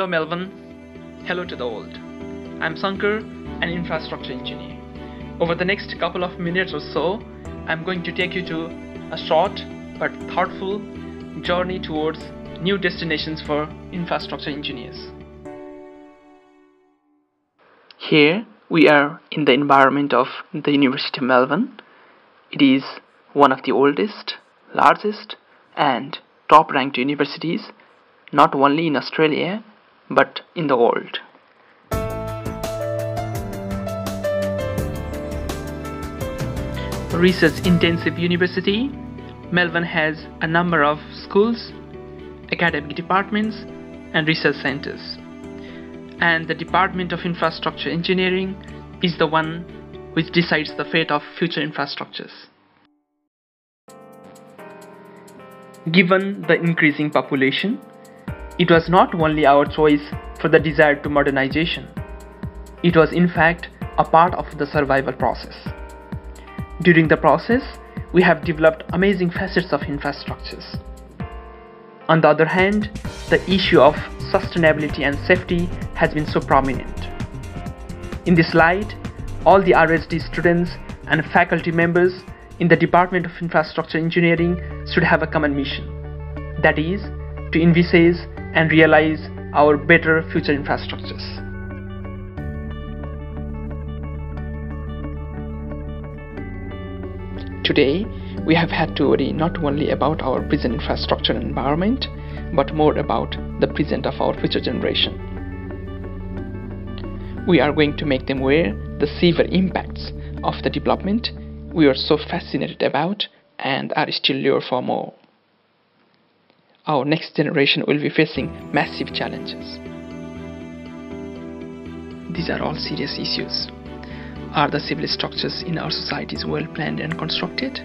Hello Melbourne, hello to the old. I'm Shanker, an infrastructure engineer. Over the next couple of minutes or so, I'm going to take you to a short but thoughtful journey towards new destinations for infrastructure engineers. Here we are in the environment of the University of Melbourne. It is one of the oldest, largest, and top ranked universities not only in Australia but in the world. Research intensive university, Melbourne has a number of schools, academic departments, and research centers. And the Department of Infrastructure Engineering is the one which decides the fate of future infrastructures. Given the increasing population, it was not only our choice for the desire to modernization, it was in fact a part of the survival process. During the process, we have developed amazing facets of infrastructures. On the other hand, the issue of sustainability and safety has been so prominent. In this light, all the RSD students and faculty members in the Department of Infrastructure Engineering should have a common mission. That is, to envisage and realize our better future infrastructures. Today, we have had to worry not only about our present infrastructure and environment, but more about the present of our future generation. We are going to make them aware the severe impacts of the development we are so fascinated about and are still lure for more our next generation will be facing massive challenges. These are all serious issues. Are the civil structures in our societies well planned and constructed?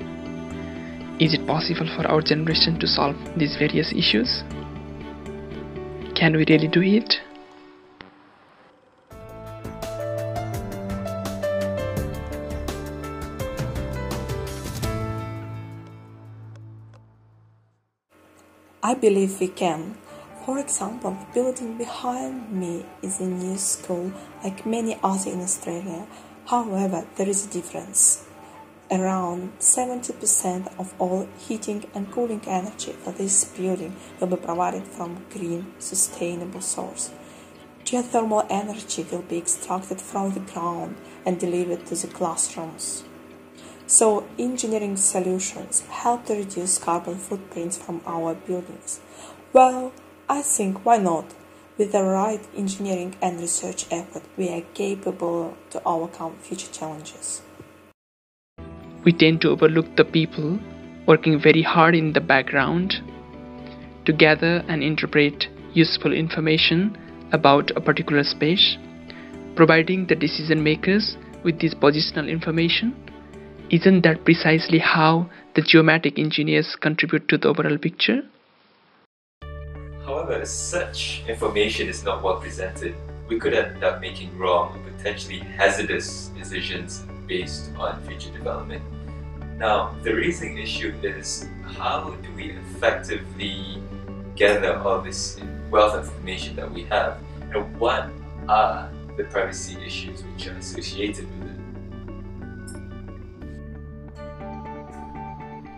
Is it possible for our generation to solve these various issues? Can we really do it? I believe we can. For example, the building behind me is a new school like many others in Australia. However, there is a difference. Around 70% of all heating and cooling energy for this building will be provided from green, sustainable source. Geothermal energy will be extracted from the ground and delivered to the classrooms. So, engineering solutions help to reduce carbon footprints from our buildings. Well, I think why not? With the right engineering and research effort, we are capable to overcome future challenges. We tend to overlook the people working very hard in the background to gather and interpret useful information about a particular space, providing the decision makers with this positional information isn't that precisely how the geomatic engineers contribute to the overall picture? However, such information is not well presented. We could end up making wrong, potentially hazardous decisions based on future development. Now, the raising issue is how do we effectively gather all this wealth of information that we have, and what are the privacy issues which are associated with it?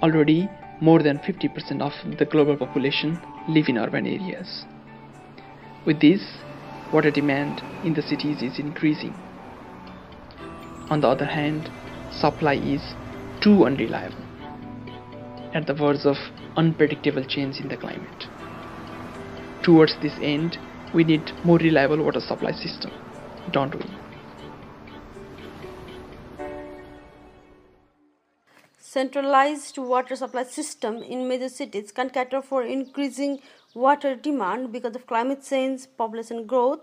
Already, more than 50% of the global population live in urban areas. With this, water demand in the cities is increasing. On the other hand, supply is too unreliable, at the verge of unpredictable change in the climate. Towards this end, we need more reliable water supply system, don't we? Centralized water supply system in major cities can cater for increasing water demand because of climate change, population growth.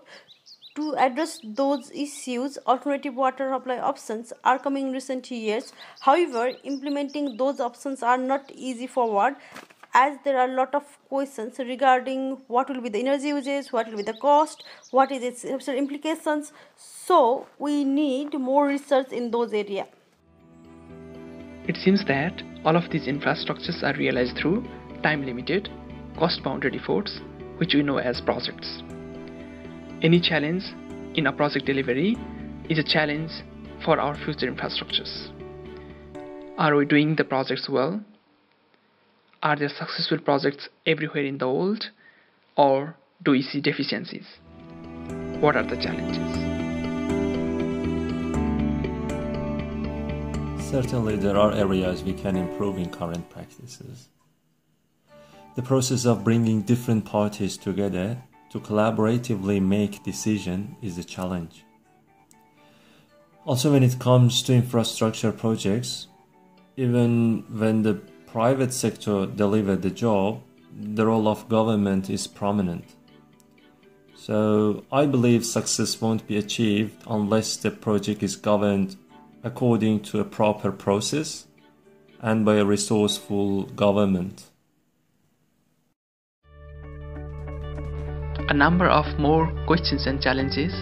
To address those issues, alternative water supply options are coming in recent years. However, implementing those options are not easy forward as there are a lot of questions regarding what will be the energy usage, what will be the cost, what is its implications. So we need more research in those areas. It seems that all of these infrastructures are realized through time limited, cost bounded efforts, which we know as projects. Any challenge in a project delivery is a challenge for our future infrastructures. Are we doing the projects well? Are there successful projects everywhere in the world? Or do we see deficiencies? What are the challenges? Certainly, there are areas we can improve in current practices. The process of bringing different parties together to collaboratively make decision is a challenge. Also, when it comes to infrastructure projects, even when the private sector deliver the job, the role of government is prominent. So I believe success won't be achieved unless the project is governed according to a proper process and by a resourceful government. A number of more questions and challenges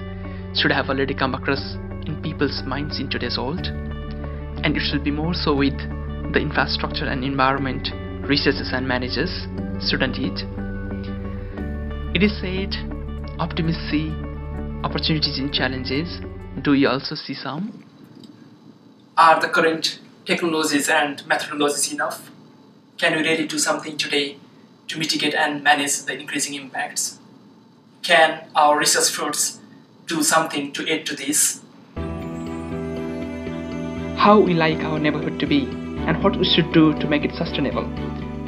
should have already come across in people's minds in today's world, and it should be more so with the infrastructure and environment researchers and managers, shouldn't it? It is said optimists see opportunities in challenges. Do you also see some? Are the current technologies and methodologies enough? Can we really do something today to mitigate and manage the increasing impacts? Can our research efforts do something to aid to this? How we like our neighborhood to be and what we should do to make it sustainable.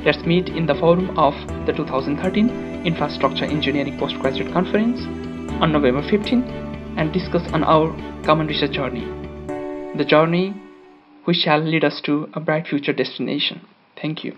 Let's meet in the forum of the 2013 Infrastructure Engineering Postgraduate Conference on November 15 and discuss on our common research journey. The journey which shall lead us to a bright future destination. Thank you.